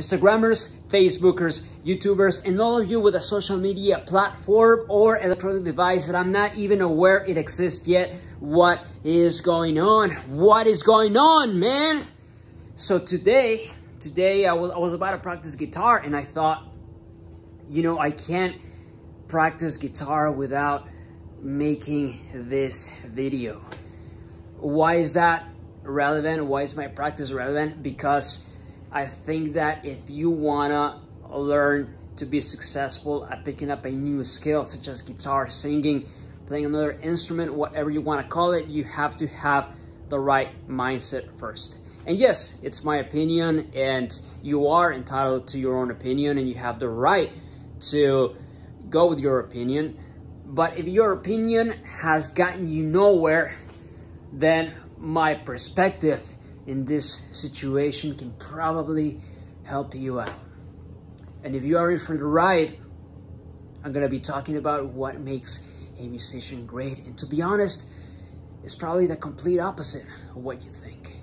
Instagrammers, Facebookers, YouTubers, and all of you with a social media platform or electronic device that I'm not even aware it exists yet. What is going on? What is going on, man? So today, today I was, I was about to practice guitar and I thought, you know, I can't practice guitar without making this video. Why is that relevant? Why is my practice relevant? Because I think that if you wanna learn to be successful at picking up a new skill, such as guitar, singing, playing another instrument, whatever you wanna call it, you have to have the right mindset first. And yes, it's my opinion and you are entitled to your own opinion and you have the right to go with your opinion. But if your opinion has gotten you nowhere, then my perspective in this situation can probably help you out. And if you are in for the ride, I'm gonna be talking about what makes a musician great. And to be honest, it's probably the complete opposite of what you think.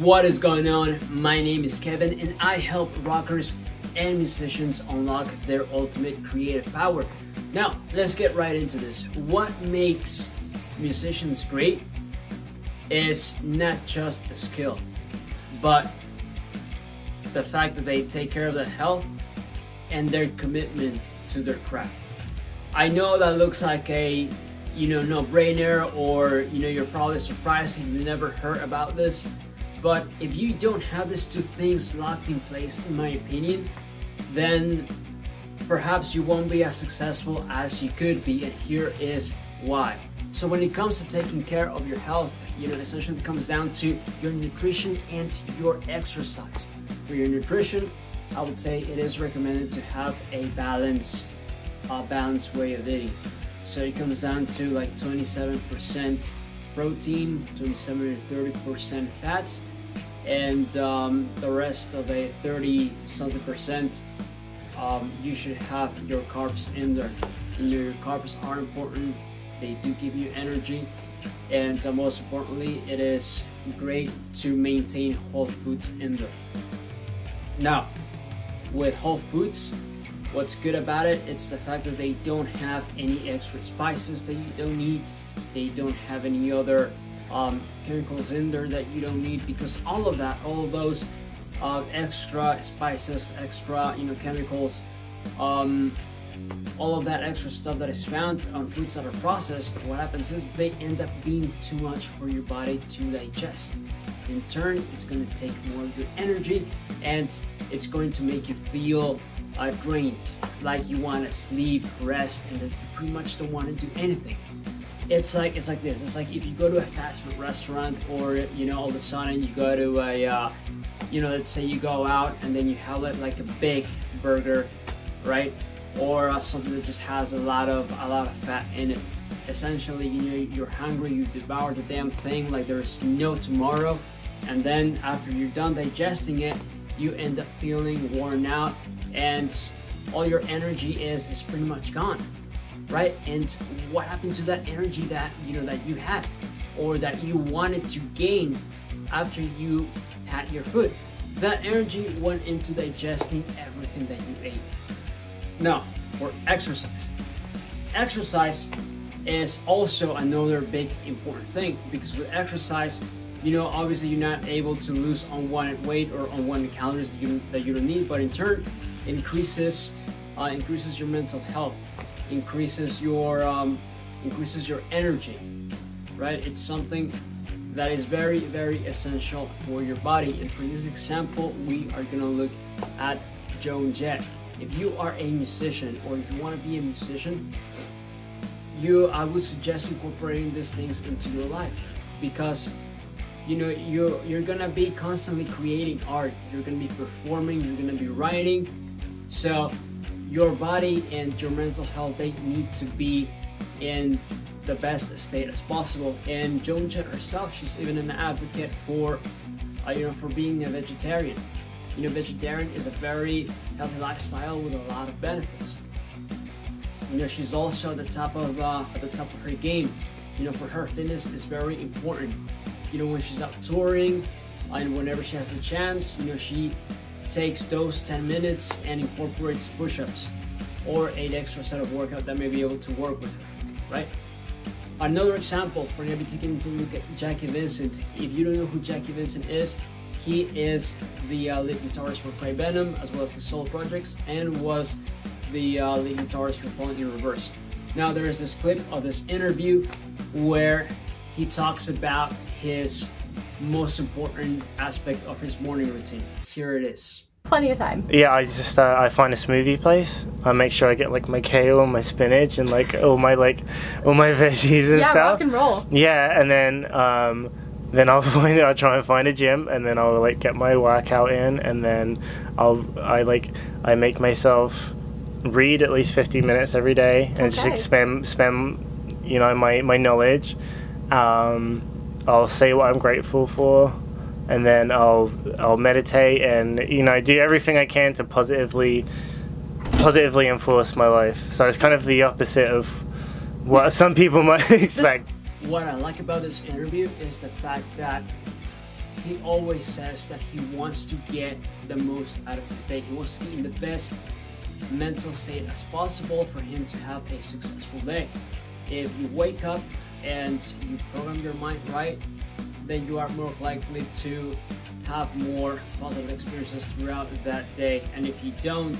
What is going on? My name is Kevin and I help rockers and musicians unlock their ultimate creative power. Now, let's get right into this. What makes musicians great is not just the skill, but the fact that they take care of their health and their commitment to their craft. I know that looks like a you know no-brainer or you know you're probably surprised if you never heard about this but if you don't have these two things locked in place in my opinion then perhaps you won't be as successful as you could be and here is why. So when it comes to taking care of your health, you know, essentially comes down to your nutrition and your exercise. For your nutrition, I would say it is recommended to have a balanced, uh, balanced way of eating. So it comes down to like 27% protein, 27 to 30% fats, and um, the rest of a 30 something percent um, you should have your carbs in there. Your carbs are important. They do give you energy. And uh, most importantly, it is great to maintain whole foods in there. Now, with whole foods, what's good about it, it's the fact that they don't have any extra spices that you don't need. They don't have any other um, chemicals in there that you don't need because all of that, all of those of extra spices, extra you know chemicals, um, all of that extra stuff that is found on foods that are processed, what happens is they end up being too much for your body to digest. In turn, it's going to take more of your energy and it's going to make you feel uh, drained, like you want to sleep, rest, and you pretty much don't want to do anything. It's like it's like this. It's like if you go to a fast food restaurant, or you know, all of a sudden you go to a uh, you know, let's say you go out and then you have it like a big burger, right? Or uh, something that just has a lot of a lot of fat in it. Essentially, you know, you're hungry, you devour the damn thing like there's no tomorrow, and then after you're done digesting it, you end up feeling worn out, and all your energy is is pretty much gone, right? And what happened to that energy that you know that you had, or that you wanted to gain after you had your food. That energy went into digesting everything that you ate. Now, for exercise. Exercise is also another big important thing because with exercise, you know, obviously you're not able to lose unwanted weight or unwanted calories that you, that you don't need, but in turn, increases uh, increases your mental health, increases your um, increases your energy, right? It's something that is very, very essential for your body. And for this example, we are gonna look at Joan Jett. If you are a musician or if you wanna be a musician, you, I would suggest incorporating these things into your life because you know you're you're gonna be constantly creating art you're gonna be performing you're gonna be writing so your body and your mental health they need to be in the best state as possible. And Joan Jett herself, she's even an advocate for, uh, you know, for being a vegetarian. You know, vegetarian is a very healthy lifestyle with a lot of benefits. You know, she's also at the top of uh, at the top of her game You know, for her, fitness is very important. You know, when she's out touring and whenever she has the chance, you know, she takes those 10 minutes and incorporates push-ups or eight extra set of workout that may be able to work with her, right? Another example, we're gonna be taking a look at Jacky Vincent. If you don't know who Jacky Vincent is, he is the uh, lead guitarist for Cry Venom as well as his solo projects and was the uh, lead guitarist for Falling in Reverse. Now there is this clip of this interview where he talks about his most important aspect of his morning routine. Here it is. Plenty of time. Yeah, I just uh, I find a smoothie place. I make sure I get like my kale and my spinach and like all my like all my veggies and yeah, stuff. rock and roll. Yeah, and then um, then I'll find I'll try and find a gym and then I'll like get my workout in and then I'll I like I make myself read at least 15 minutes every day and just Okay. like, spend spend you know my my knowledge. Um, I'll say what I'm grateful for, and then I'll I'll meditate and you know do everything I can to positively positively enforce my life. So it's kind of the opposite of what some people might expect. What I like about this interview is the fact that he always says that he wants to get the most out of his day. He wants to be in the best mental state as possible for him to have a successful day. If you wake up and you program your mind right, then you are more likely to have more positive experiences throughout that day. And if you don't,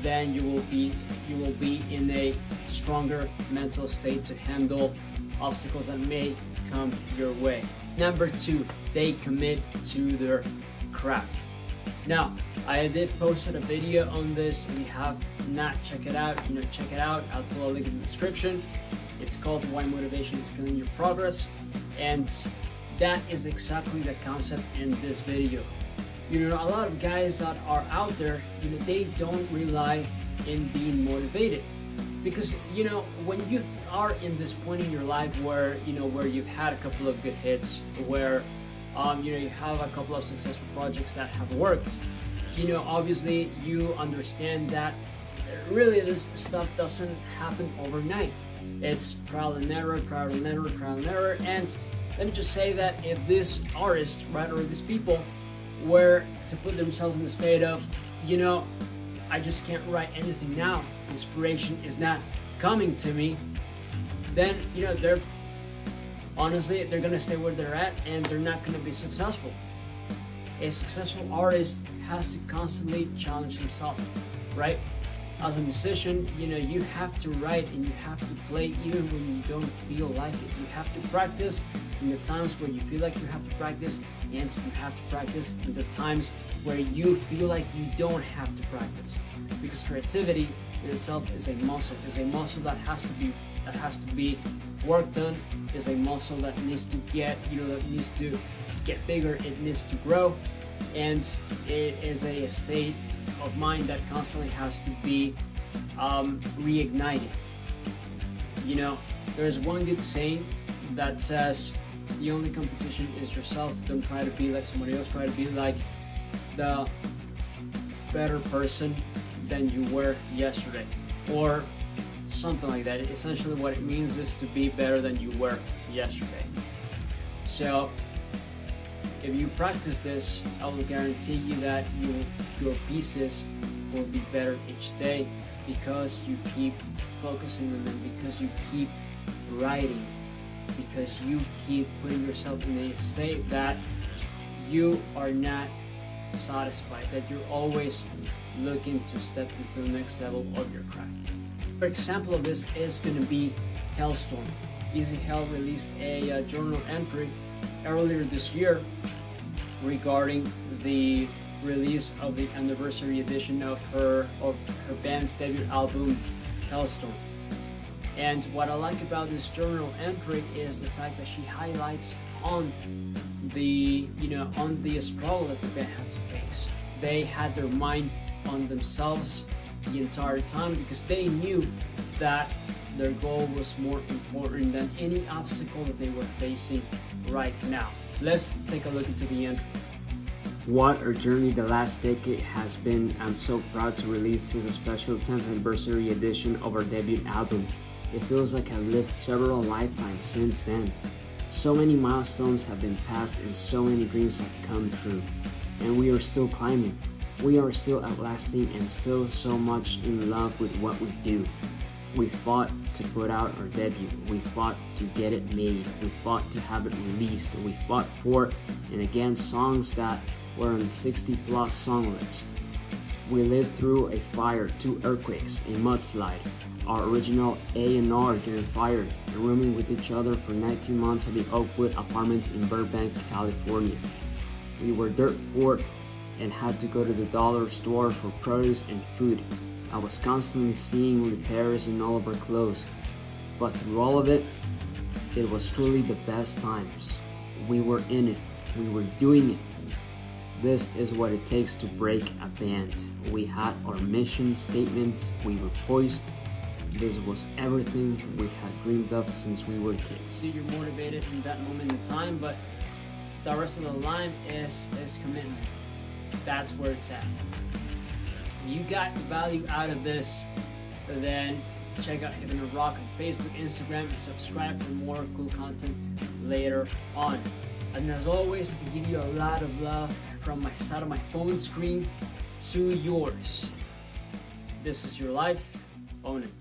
then you will be you will be in a stronger mental state to handle obstacles that may come your way. Number two, they commit to their craft. Now, I did posted a video on this. If you have not check it out, you know, check it out. I'll put a link in the description. It's called Why Motivation is Killing Your Progress. And that is exactly the concept in this video. You know, a lot of guys that are out there, you know, they don't rely in being motivated. Because, you know, when you are in this point in your life where, you know, where you've had a couple of good hits, where, um, you know, you have a couple of successful projects that have worked, you know, obviously you understand that really this stuff doesn't happen overnight. It's trial and error, trial and error, trial and error. And let me just say that if this artist, right, or these people were to put themselves in the state of, you know, I just can't write anything now, inspiration is not coming to me, then, you know, they're honestly, they're gonna stay where they're at and they're not gonna be successful. A successful artist has to constantly challenge himself, right? As a musician, you know, you have to write and you have to play even when you don't feel like it. You have to practice in the times where you feel like you have to practice, and you have to practice in the times where you feel like you don't have to practice. Because creativity in itself is a muscle, is a muscle that has to be that has to be worked on, is a muscle that needs to get, you know, that needs to get bigger, it needs to grow, and it is a state of mind that constantly has to be um, reignited. You know, there's one good saying that says, the only competition is yourself. Don't try to be like somebody else. Try to be like the better person than you were yesterday. Or something like that. Essentially what it means is to be better than you were yesterday. So if you practice this, I will guarantee you that you, your pieces will be better each day because you keep focusing on them, because you keep writing, because you keep putting yourself in a state that you are not satisfied, that you're always looking to step into the next level of your craft. For example of this is going to be Halestorm. Lzzy Hale released a uh, journal entry earlier this year regarding the release of the anniversary edition of her of her band's debut album Halestorm. And what I like about this journal entry is the fact that she highlights on the you know on the struggle that the band had to face. They had their mind on themselves the entire time because they knew that their goal was more important than any obstacle that they were facing right now. Let's take a look into the entry. What our journey the last decade has been, I'm so proud to release this special 10th anniversary edition of our debut album. It feels like I've lived several lifetimes since then. So many milestones have been passed and so many dreams have come true. And we are still climbing. We are still outlasting and still so much in love with what we do. We fought to put out our debut. We fought to get it made. We fought to have it released. We fought for and against songs that were on the 60 plus song list. We lived through a fire, two earthquakes, a mudslide, our original A&R fired and rooming with each other for 19 months at the Oakwood apartments in Burbank, California. We were dirt poor and had to go to the dollar store for produce and food. I was constantly seeing repairs in all of our clothes. But through all of it, it was truly the best times. We were in it. We were doing it. This is what it takes to break a band. We had our mission statement. We were poised this was everything we had dreamed of since we were kids. See, you're motivated in that moment in time, but the rest of the line is is commitment. That's where it's at. You got value out of this, then check out Hidden Rock on Facebook, Instagram, and subscribe for more cool content later on. And as always, I give you a lot of love from my side of my phone screen to yours. This is your life. Own it.